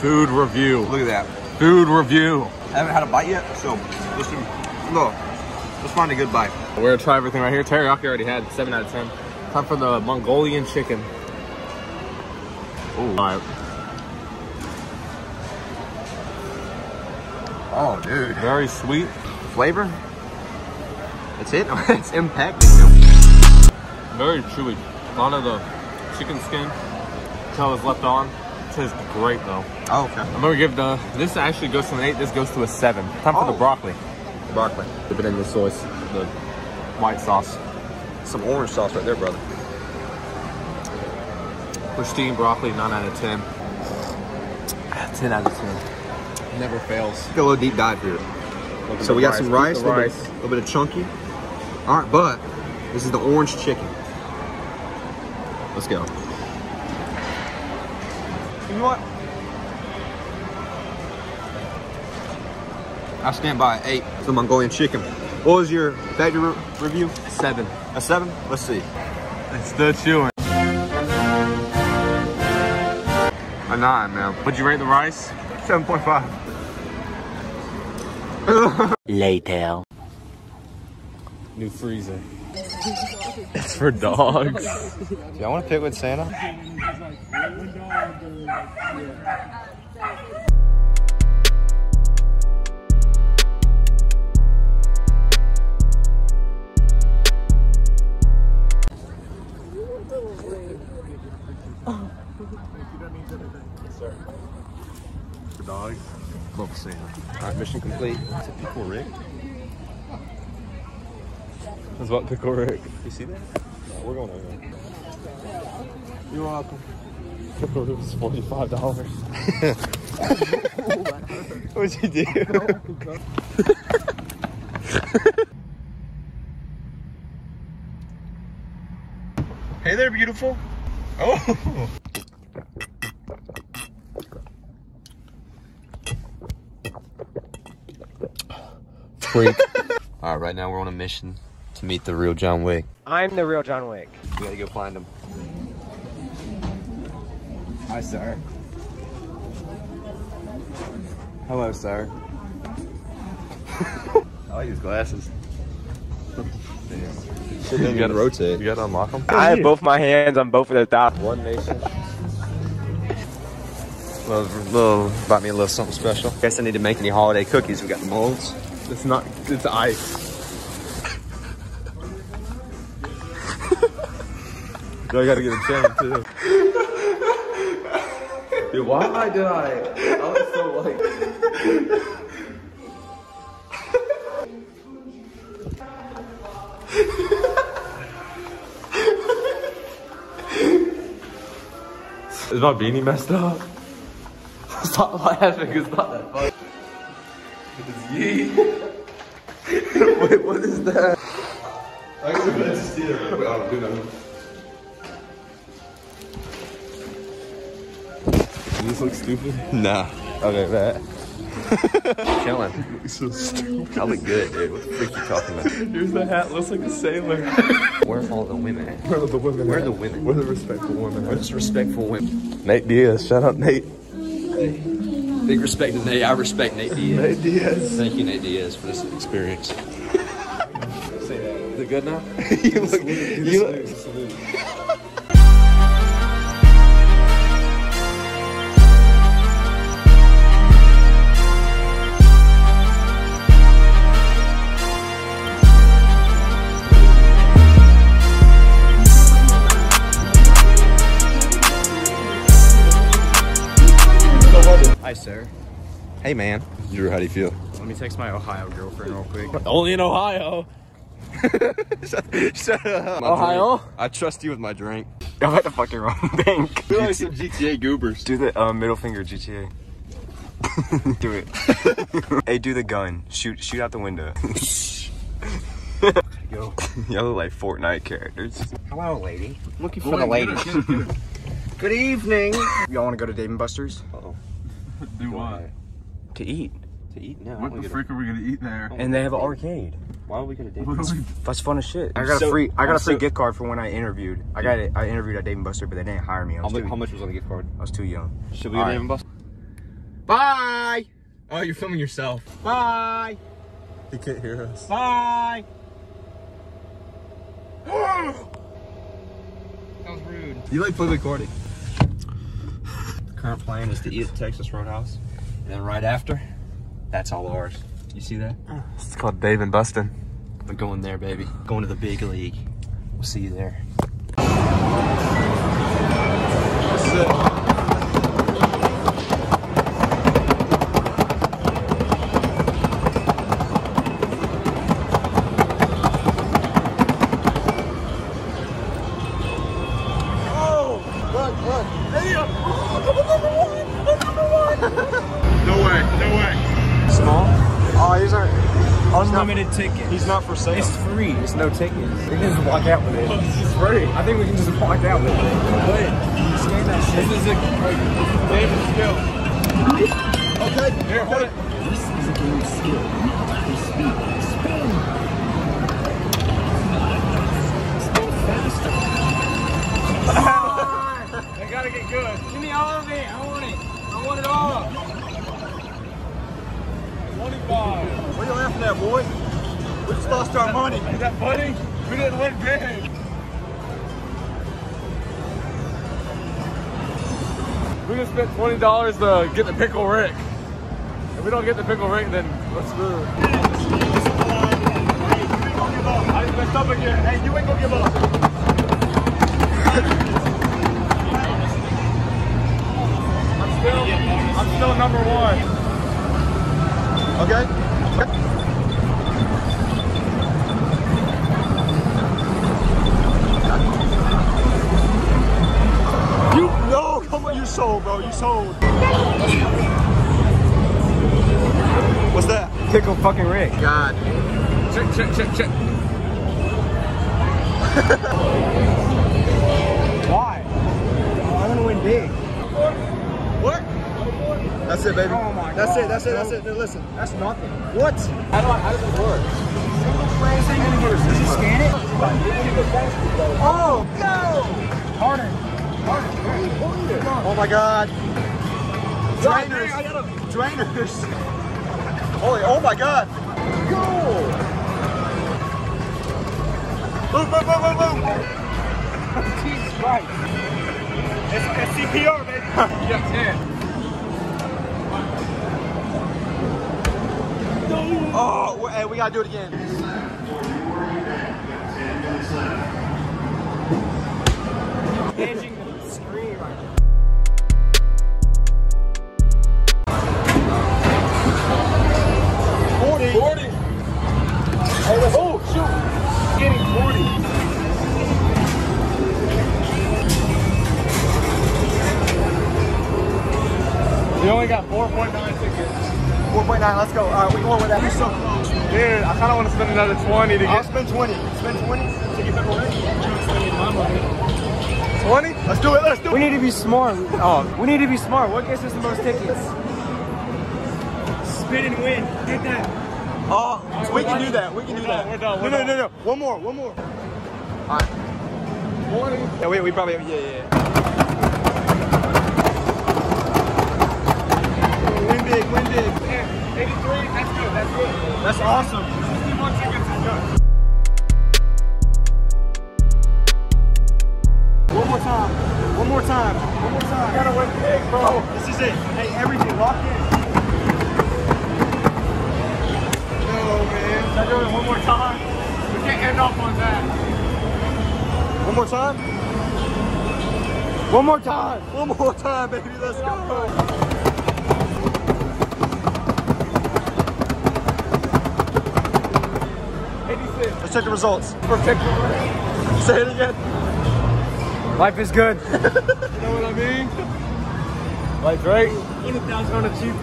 Food review. Look at that. Food review. I haven't had a bite yet, so let's do, look. Let's find a good bite. We're gonna try everything right here. Teriyaki already had seven out of ten. Time for the Mongolian chicken. Ooh. All right. Oh, dude. Very sweet. Flavor? That's it? it's impacting. Very chewy. A lot of the chicken skin tail is left on. Tastes great though. Oh, okay. I'm gonna give the this actually goes to an eight. This goes to a seven. Time for Oh. the broccoli. Broccoli. Dip it in the sauce, the white sauce. Some orange sauce right there, brother. Pristine broccoli, nine out of ten. Ah, Ten out of ten. Never fails. Take a little deep dive here. Look at So we got some rice, a little, rice. Bit, little bit of chunky. All right, but this is the orange chicken. Let's go. You know what? I stand by eight. The Mongolian chicken. What was your factory re- review? Seven. A seven? Let's see. It's still chewing. A nine, man. Would you rate the rice? Seven point five. Later. New freezer. it's for dogs. Do y'all want to pit with Santa? For dogs. Love Santa. All right, mission complete. It's a pickle Rick. That's what pickle Rick. You see that? we're going over there. You're welcome. Pickle Rick was forty-five dollars. What'd you do? hey there, beautiful. Oh. Freak. All right, right now we're on a mission to meet the real John Wick. I'm the real John Wick. We gotta go find him. Hi, sir. Hello, sir. I like his glasses. Damn. You gotta rotate. You gotta unlock them. I have both my hands on both of the top. One nation. Little, little, bought me a little something special. Guess I need to make any holiday cookies. We got the molds. It's not. It's ice. I gotta get a chain too. Dude, why did I? I was so like. Is my beanie messed up? Stop laughing, it's not that funny. It's ye. Wait, what is that? I can just see it. Wait, I'll do that. This look stupid? Nah. Okay, that. Chilling. Looks so stupid. I look good, dude. What the freak you talking about? Here's the hat, looks like a sailor. Where are all the women at? Where are the women? Where are the women? Where are the respectful women? Where at? the respectful women? Nate Diaz, shout out Nate. Big respect to Nate. I respect Nate Diaz. Nate Diaz. Thank you, Nate Diaz, for this experience. Is it good now? you look, you look. Hey, man. Drew, how do you feel? Let me text my Ohio girlfriend real quick. Only in Ohio. Shut up. Ohio? I trust you with my drink. I'm at the fucking wrong bank. Feel like some GTA goobers. Do the uh, middle finger GTA. do it. hey, do the gun. Shoot, shoot out the window. Yo, y'all look like Fortnite characters. Hello, lady. Looking for the lady. Good evening. Y'all want to go to Dave and Buster's Uh oh Do what? To eat? To eat now. What the freak are we gonna eat there? And they have an arcade. Why are we gonna date? That's fun as shit. I got so- a free. I got I'm a uh, free so- gift card for when I interviewed. I got it. I interviewed at Dave and Buster, but they didn't hire me. I How was, much, too, how much was on the gift card? I was too young. Should we All go right. to bus? Bye. Oh, you're filming yourself. Bye. He can't hear us. Bye. That was rude. You like play recording. The current plan is to eat at Texas Roadhouse, and then right after, that's all ours. You see that? Oh, it's called Dave and Bustin. We're going there, baby. Going to the big league. We'll see you there. Ticket. He's not for sale. It's free. There's no tickets. We can just walk out with it. It's free. I think we can just walk out with it. Wait. Scan that shit. This is a David skill. Okay. Here, hold it. This is a game of skill, not for speed. Spin! Spin faster! I gotta get good. Give me all of it. I want it. I want it all. 25. What are you laughing at, boy? Lost our money. Is that funny? We didn't win big. We just spent twenty dollars to get the pickle Rick. If we don't get the pickle Rick, then we're screwed. I messed up again. Hey, you ain't gonna give up. Pickle fucking Rick. God. Check, check, check, check. Why? I want to win big. What? That's it, baby. Oh my that's God, it. That's it. That's it. Now listen. That's nothing. What? How do I, how does it work? Does he scan it? Oh, go! Harder. Oh my God. Drainers. Drainers. Holy, oh my God. Go! Boom, boom, boom, boom, boom. Jesus Christ. It's, it's CPR, baby. Yeah, ten. Oh, we- hey, we gotta do it again. Edging Oh shoot! Getting forty. We only got 4.9 tickets. Four point nine. Let's go. All right, we going with that. You're so close. Dude, I kind of want to spend another 20 to get. I'll spend twenty. Spend twenty. To get pickle Rick. 20. Let's do it. Let's do it. We need to be smart. Oh, we need to be smart. What gets us the most tickets? Spin and win. Get that. Oh, we can do that. We can do that. We're done, No, we're no, done. no, no. One more. One more. All right. 20. Yeah, we, we probably. Yeah, yeah. yeah. Win big. Win big. 83. That's good. That's good. That's awesome. 60 more tickets is good. One more time. One more time. One more time. Gotta win big, bro. Oh, this is it. Hey, everything lock in. We off on that. One more time. One more time. One more time, baby. Let's go. Let's check the results. Protect Say it again. Life is good. You know what I mean? Like Drake. on a cheap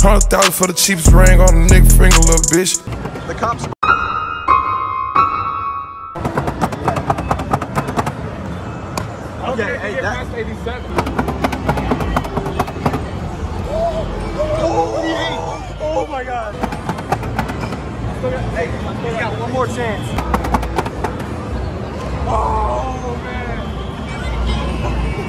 Hundred thousand for the cheapest ring on a nigga finger, little bitch. The cops. Okay, hey, get that. past 87. Oh, oh my god. still got, Hey, you got one more chance.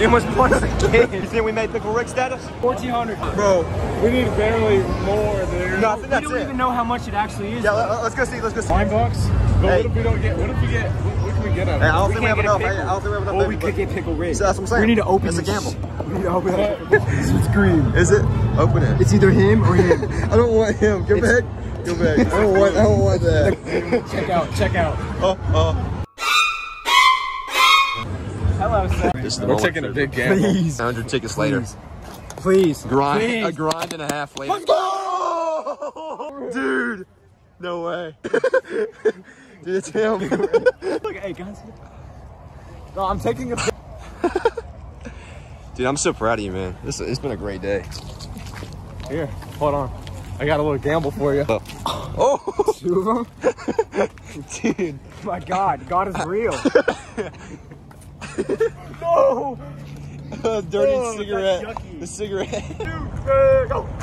He almost punched the kid. You think we made Pickle Rick status? 1400. Bro, We need barely more, dude. no, I think that's we don't it. even know how much it actually is. Yeah, let, us go see. Let's go see. Nine bucks? But Hey. what if we don't get, what if we get, what, what can we get out of Hey, I don't think we have can't get a enough. I don't think we have enough. Or we baby, could get pickle Rick. So that's what I'm saying. We need to open it. It's a gamble. We need to open it. It's green. Is it? Open it. It's either him or him. I don't want him. Go back. Go back. I don't want. I don't want that. check out, check out. Oh, oh. This is the We're taking a big gamble. 100 tickets later. Please. Grind, Please. a grind and a half later. Dude. No way. Dude, it's him. Look, hey, guys. No, I'm taking a Dude, I'm so proud of you, man. This it's been a great day. Here, hold on. I got a little gamble for you. Oh, oh. Two of them? dude. My God, God is real. No. dirty Oh, cigarette. that's yucky. The cigarette.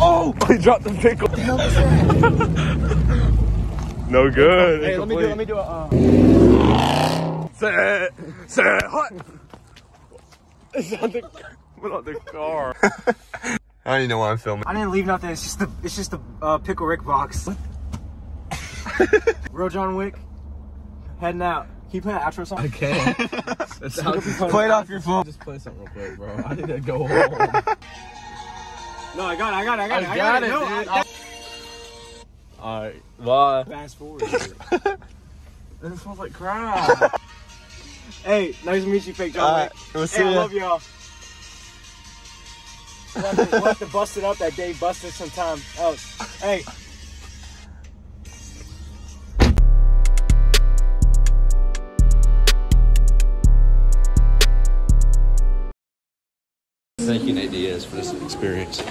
Oh, he dropped the pickle. no good. Hey, let me do. it. Let me do a. Uh, Say it. Say it. Hot. It's on the, put on the car. I don't even know why I'm filming. I didn't leave nothing. It's just the it's just the uh, pickle Rick box. Real John Wick. Heading out. Can you play an outro song? can't. That's how play it off your phone. Just play something real quick, bro. I need to go home. No, I got it. I got it. I got it. I I got it, No, dude. I- Alright, bye. Uh, Fast forward. This smells like crap. hey, nice to meet you, fake John Wick. we'll Hey, I love y'all. We'll have, to, we'll have to bust it up that day. Bust it sometime else. Hey. For this experience.